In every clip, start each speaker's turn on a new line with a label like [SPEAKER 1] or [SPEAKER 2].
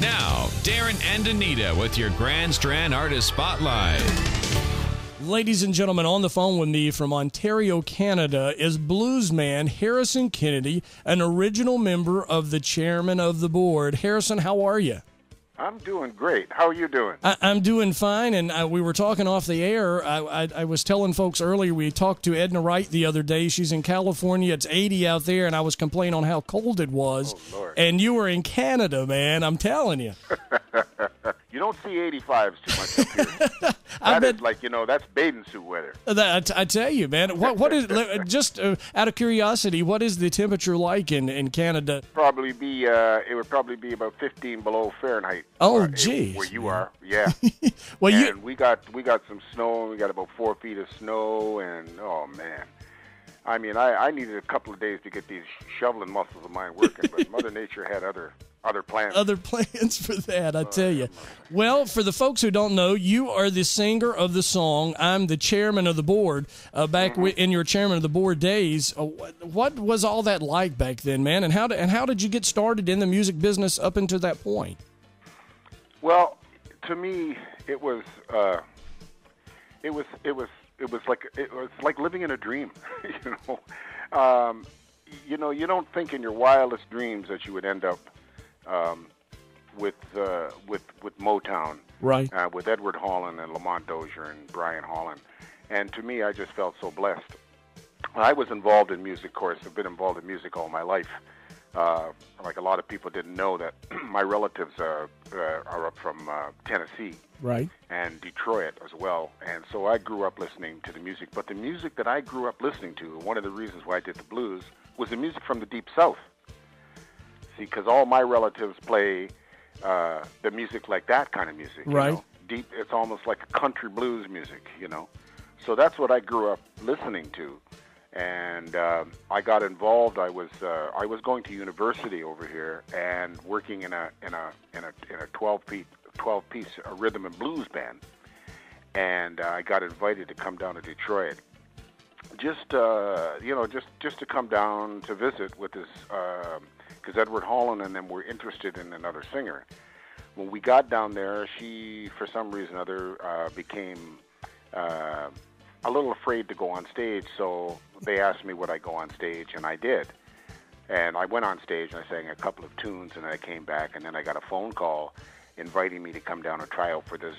[SPEAKER 1] Now, Darren and Anita with your Grand Strand Artist Spotlight.
[SPEAKER 2] Ladies and gentlemen, on the phone with me from Ontario, Canada is bluesman Harrison Kennedy, an original member of the chairman of the board. Harrison, how are you?
[SPEAKER 3] I'm doing great. How are you doing?
[SPEAKER 2] I, am doing fine, and I, we were talking off the air. I, I, I, was telling folks earlier we talked to Edna Wright the other day. She's in California. It's 80 out there, and I was complaining on how cold it was.
[SPEAKER 3] Oh,
[SPEAKER 2] and you were in Canada, man. I'm telling you.
[SPEAKER 3] You don't see 85s too much That is like you know that's bathing suit weather.
[SPEAKER 2] That, I, tell you, man. What what is just uh, out of curiosity? What is the temperature like in, in Canada?
[SPEAKER 3] Probably be uh, it would probably be about 15 below Fahrenheit.
[SPEAKER 2] Oh,
[SPEAKER 3] uh,
[SPEAKER 2] geez.
[SPEAKER 3] Where you are, yeah.
[SPEAKER 2] well,
[SPEAKER 3] and
[SPEAKER 2] you
[SPEAKER 3] we got we got some snow. We got about four feet of snow, and oh man. I mean, I, I needed a couple of days to get these shoveling muscles of mine working, but Mother Nature had other other plans.
[SPEAKER 2] Other plans for that, I tell you. Well, for the folks who don't know, you are the singer of the song. I'm the chairman of the board. Uh, back
[SPEAKER 3] mm-hmm.
[SPEAKER 2] in your chairman of the board days, uh, what was all that like back then, man? And how did, and how did you get started in the music business up until that point?
[SPEAKER 3] Well, to me, it was uh, it was it was it was like it was like living in a dream, you know. Um, you know, you don't think in your wildest dreams that you would end up um, with uh, with with Motown,
[SPEAKER 2] right?
[SPEAKER 3] Uh, with Edward Holland and Lamont Dozier and Brian Holland, and to me, I just felt so blessed. I was involved in music, of course. I've been involved in music all my life. Uh, like a lot of people didn't know that my relatives are uh, are up from uh, Tennessee,
[SPEAKER 2] right,
[SPEAKER 3] and Detroit as well. And so I grew up listening to the music. But the music that I grew up listening to, one of the reasons why I did the blues, was the music from the deep south. See, because all my relatives play uh, the music like that kind of music,
[SPEAKER 2] right?
[SPEAKER 3] You know? Deep. It's almost like country blues music, you know. So that's what I grew up listening to and uh, I got involved. I was uh, I was going to university over here and working in a in a in a in a twelve piece twelve piece uh, rhythm and blues band, and uh, I got invited to come down to Detroit. Just uh, you know, just just to come down to visit with this, because Edward Holland and them were interested in another singer. When we got down there, she, for some reason or other, uh, became uh, a little afraid to go on stage, so they asked me would I go on stage, and I did. And I went on stage and I sang a couple of tunes, and then I came back, and then I got a phone call inviting me to come down and try out for this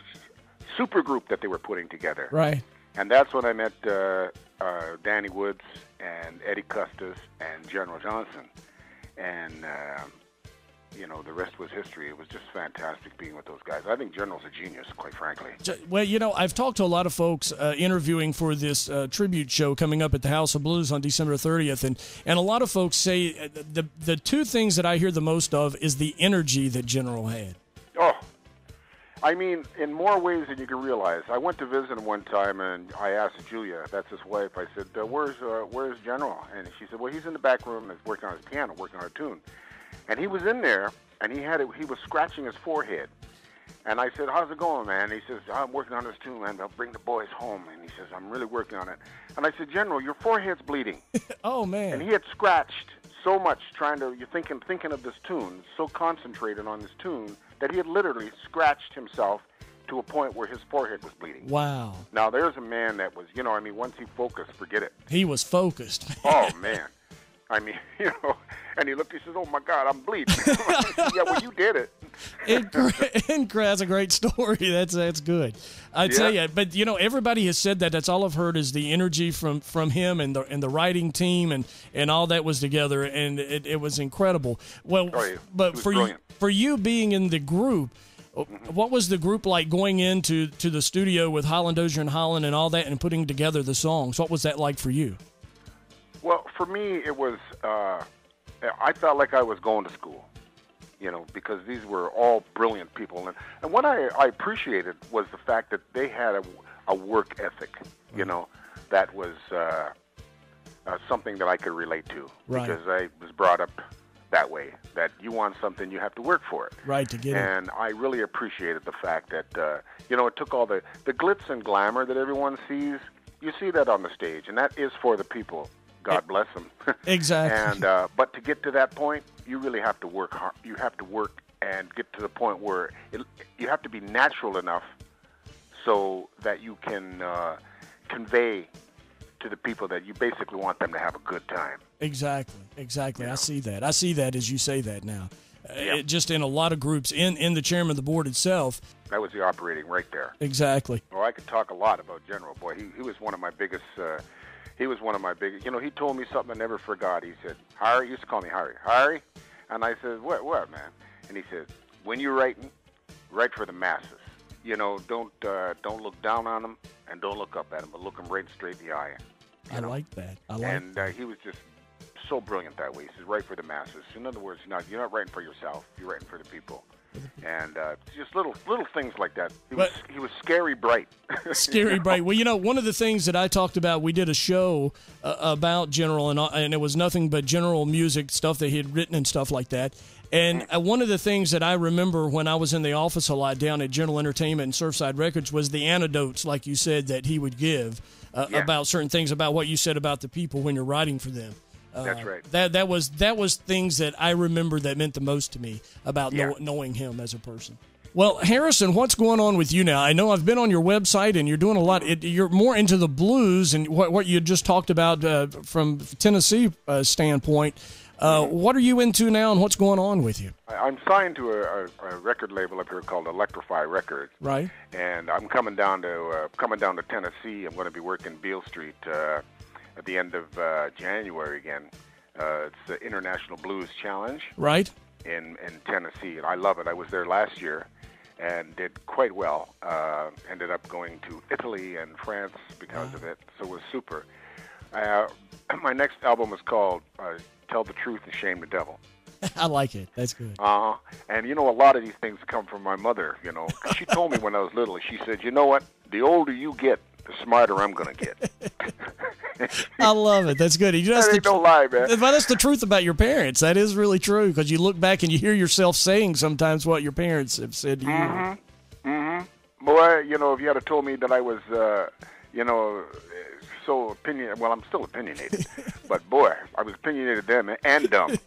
[SPEAKER 3] super group that they were putting together.
[SPEAKER 2] Right.
[SPEAKER 3] And that's when I met uh, uh, Danny Woods and Eddie Custis and General Johnson. And uh, you know, the rest was history. It was just fantastic being with those guys. I think General's a genius, quite frankly.
[SPEAKER 2] Well, you know, I've talked to a lot of folks uh, interviewing for this uh, tribute show coming up at the House of Blues on December 30th, and, and a lot of folks say uh, the, the two things that I hear the most of is the energy that General had.
[SPEAKER 3] I mean, in more ways than you can realize. I went to visit him one time, and I asked Julia, that's his wife. I said, uh, "Where's uh, Where's General?" And she said, "Well, he's in the back room, and working on his piano, working on a tune." And he was in there, and he had it, he was scratching his forehead. And I said, "How's it going, man?" he says, "I'm working on this tune, man. I'll bring the boys home." And he says, "I'm really working on it." And I said, "General, your forehead's bleeding."
[SPEAKER 2] oh man!
[SPEAKER 3] And he had scratched so much trying to you're thinking thinking of this tune, so concentrated on this tune that he had literally scratched himself to a point where his forehead was bleeding.
[SPEAKER 2] Wow.
[SPEAKER 3] Now there's a man that was, you know, I mean, once he focused, forget it.
[SPEAKER 2] He was focused.
[SPEAKER 3] oh man. I mean, you know, and he looked. He says, "Oh my God, I'm bleeding." yeah, well, you did it.
[SPEAKER 2] Incre- that's a great story. That's that's good. I yeah. tell you, but you know, everybody has said that. That's all I've heard is the energy from from him and the and the writing team and and all that was together, and it, it was incredible. Well,
[SPEAKER 3] oh, yeah.
[SPEAKER 2] but for
[SPEAKER 3] brilliant.
[SPEAKER 2] you for you being in the group. Mm-hmm. What was the group like going into to the studio with Holland Dozier and Holland and all that and putting together the songs? What was that like for you?
[SPEAKER 3] Well, for me, it was. Uh, I felt like I was going to school, you know, because these were all brilliant people, and and what I, I appreciated was the fact that they had a, a work ethic, you know, that was uh, uh, something that I could relate to
[SPEAKER 2] right.
[SPEAKER 3] because I was brought up that way. That you want something, you have to work for it.
[SPEAKER 2] Right to get
[SPEAKER 3] and it. And I really appreciated the fact that uh, you know it took all the the glitz and glamour that everyone sees. You see that on the stage, and that is for the people God bless them.
[SPEAKER 2] exactly.
[SPEAKER 3] and uh, but to get to that point, you really have to work hard. You have to work and get to the point where it, you have to be natural enough so that you can uh, convey to the people that you basically want them to have a good time.
[SPEAKER 2] Exactly, exactly. I see that. I see that as you say that now. Uh,
[SPEAKER 3] Yeah.
[SPEAKER 2] it- just in a lot of groups, in in the chairman of the board itself.
[SPEAKER 3] That was the operating right there.
[SPEAKER 2] Exactly.
[SPEAKER 3] Well, I could talk a lot about General. Boy, he, he was one of my biggest. Uh, he was one of my biggest. You know, he told me something I never forgot. He said, "Harry," he used to call me Harry. Harry, and I said, "What, what, man?" And he said, "When you're writing, write for the masses. You know, don't uh, don't look down on them and don't look up at them, but look them right straight in the eye."
[SPEAKER 2] I like that. I like.
[SPEAKER 3] and uh, he was just so brilliant that way. He says, "Write for the masses." In other words, you're not you're not writing for yourself. You're writing for the people. And uh, just little little things like that. He was
[SPEAKER 2] But-
[SPEAKER 3] he was scary bright.
[SPEAKER 2] Scary bright. Well, you know, one of the things that I talked about, we did a show uh, about General, and, uh, and it was nothing but General music stuff that he had written and stuff like that. And uh, one of the things that I remember when I was in the office a lot down at General Entertainment and Surfside Records was the anecdotes, like you said, that he would give uh,
[SPEAKER 3] Yeah.
[SPEAKER 2] about certain things, about what you said about the people when you're writing for them. Uh,
[SPEAKER 3] That's right.
[SPEAKER 2] That that was that was things that I remember that meant the most to me about know, knowing him as a person. Well, Harrison, what's going on with you now? I know I've been on your website and you're doing a lot. It, you're more into the blues and what what you just talked about uh, from Tennessee uh, standpoint. Uh, what are you into now, and what's going on with you?
[SPEAKER 3] I'm signed to a, a, a record label up here called Electro-Fi Records,
[SPEAKER 2] Right.
[SPEAKER 3] and I'm coming down to uh, coming down to Tennessee. I'm going to be working Beale Street uh, at the end of uh, January again. Uh, it's the International Blues Challenge
[SPEAKER 2] Right.
[SPEAKER 3] in in Tennessee, and I love it. I was there last year and did quite well. Uh, ended up going to Italy and France because of it, so it was super. Uh, my next album is called uh, "Tell the Truth and Shame the Devil."
[SPEAKER 2] I like it. That's good.
[SPEAKER 3] Uh huh. And you know, a lot of these things come from my mother. You know, she told me when I was little. She said, "You know what? The older you get, the smarter I'm gonna get."
[SPEAKER 2] I love it. That's good. You
[SPEAKER 3] that
[SPEAKER 2] just
[SPEAKER 3] ain't no lie, man.
[SPEAKER 2] But that's the truth about your parents. That is really true because you look back and you hear yourself saying sometimes what your parents have said to you.
[SPEAKER 3] Mm-hmm. Boy, you know, if you had told me that I was, uh, you know, so opinion. Well, I'm still opinionated, but boy, I was opinionated then and dumb.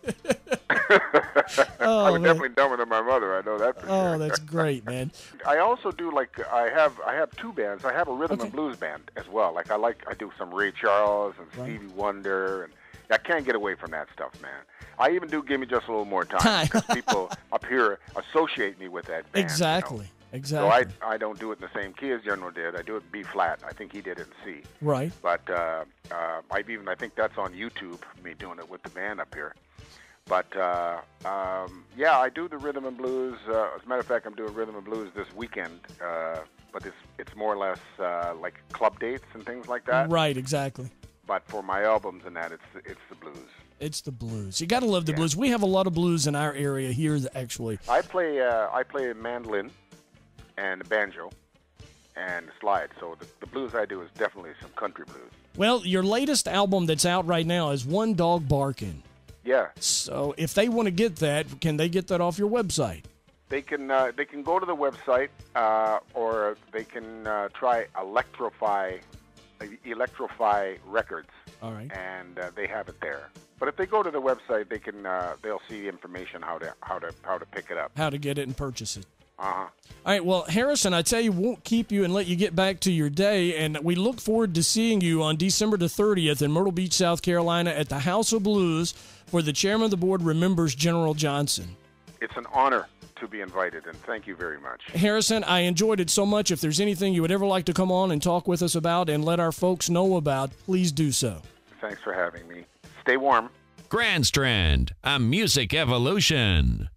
[SPEAKER 3] I was
[SPEAKER 2] man.
[SPEAKER 3] definitely dumber than my mother. I know that for
[SPEAKER 2] Oh,
[SPEAKER 3] sure.
[SPEAKER 2] that's great, man.
[SPEAKER 3] I also do like I have I have two bands. I have a rhythm
[SPEAKER 2] Okay.
[SPEAKER 3] and blues band as well. Like I like I do some Ray Charles and Stevie Wonder, and I can't get away from that stuff, man. I even do give me just a little more time because people up here associate me with that band. you know.
[SPEAKER 2] Exactly.
[SPEAKER 3] So
[SPEAKER 2] Exactly.
[SPEAKER 3] I I don't do it in the same key as General did. I do it B flat. I think he did it in C.
[SPEAKER 2] right.
[SPEAKER 3] But uh, uh, I've even I think that's on YouTube. Me doing it with the band up here. But uh, um, yeah, I do the rhythm and blues. Uh, as a matter of fact, I'm doing rhythm and blues this weekend. Uh, but it's it's more or less uh, like club dates and things like that.
[SPEAKER 2] Right. Exactly.
[SPEAKER 3] But for my albums and that, it's it's the blues.
[SPEAKER 2] It's the blues. You got to love the blues. We have a lot of blues in our area here, actually.
[SPEAKER 3] I play uh, I play mandolin and banjo and slide. So the, the blues I do is definitely some country blues.
[SPEAKER 2] Well, your latest album that's out right now is One Dog Barking.
[SPEAKER 3] Yeah,
[SPEAKER 2] So if they want to get that, can they get that off your website?
[SPEAKER 3] they can uh, they can go to the website uh, or they can uh, try Electro-Fi Electro-Fi Records,
[SPEAKER 2] All right.
[SPEAKER 3] and uh, they have it there. But if they go to the website, they can uh, they'll see the information how to how to how to pick it up.
[SPEAKER 2] How to get it and purchase it.
[SPEAKER 3] Uh huh.
[SPEAKER 2] All right, well, Harrison, I tell you, won't keep you and let you get back to your day. And we look forward to seeing you on December the 30th in Myrtle Beach, South Carolina at the House of Blues, where the chairman of the board remembers General Johnson.
[SPEAKER 3] It's an honor to be invited, and thank you very much.
[SPEAKER 2] Harrison, I enjoyed it so much. If there's anything you would ever like to come on and talk with us about and let our folks know about, please do so.
[SPEAKER 3] Thanks for having me. Stay warm.
[SPEAKER 1] Grand Strand, a music evolution.